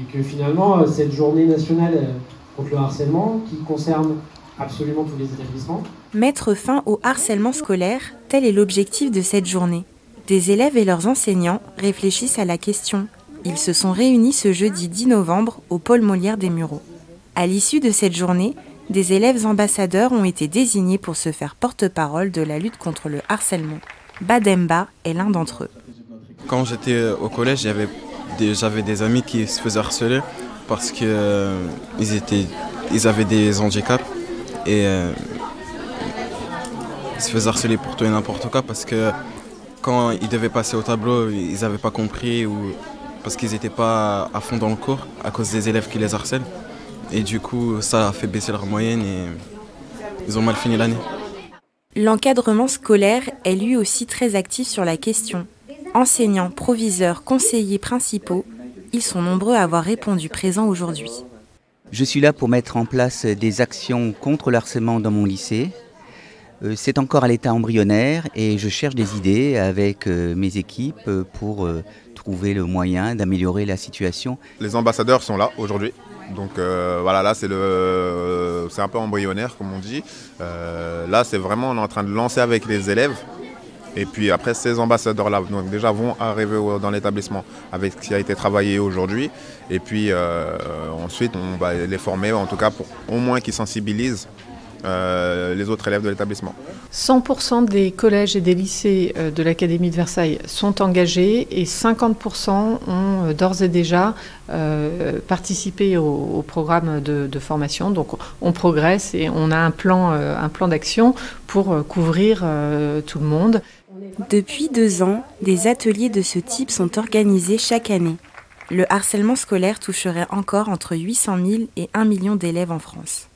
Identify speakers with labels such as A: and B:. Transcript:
A: Et que finalement, cette journée nationale contre le harcèlement, qui concerne absolument tous les établissements.
B: Mettre fin au harcèlement scolaire, tel est l'objectif de cette journée. Des élèves et leurs enseignants réfléchissent à la question. Ils se sont réunis ce jeudi 10 novembre au pôle Molière des Mureaux. À l'issue de cette journée, des élèves ambassadeurs ont été désignés pour se faire porte-parole de la lutte contre le harcèlement. Bademba est l'un d'entre eux.
C: Quand j'étais au collège, j'avais des, amis qui se faisaient harceler parce qu'ils euh, ils avaient des handicaps et euh, ils se faisaient harceler pour tout et n'importe quoi parce que quand ils devaient passer au tableau, ils n'avaient pas compris ou parce qu'ils n'étaient pas à fond dans le cours à cause des élèves qui les harcèlent. Et du coup, ça a fait baisser leur moyenne et ils ont mal fini l'année.
B: L'encadrement scolaire est lui aussi très actif sur la question. Enseignants, proviseurs, conseillers principaux, ils sont nombreux à avoir répondu présent aujourd'hui.
D: Je suis là pour mettre en place des actions contre le harcèlement dans mon lycée. Euh, c'est encore à l'état embryonnaire et je cherche des idées avec euh, mes équipes pour euh, trouver le moyen d'améliorer la situation.
E: Les ambassadeurs sont là aujourd'hui. Donc voilà, là c'est le, c'est un peu embryonnaire comme on dit. là c'est vraiment on est en train de lancer avec les élèves et puis après, ces ambassadeurs-là déjà vont arriver dans l'établissement avec ce qui a été travaillé aujourd'hui. Et puis euh, ensuite, on va les former, en tout cas pour au moins qu'ils sensibilisent euh, les autres élèves de l'établissement.
F: 100% des collèges et des lycées euh, de l'Académie de Versailles sont engagés et 50% ont d'ores et déjà participé au, programme de, formation. Donc on progresse et on a un plan, un plan d'action pour couvrir tout le monde.
B: Depuis deux ans, des ateliers de ce type sont organisés chaque année. Le harcèlement scolaire toucherait encore entre 800 000 et 1 million d'élèves en France.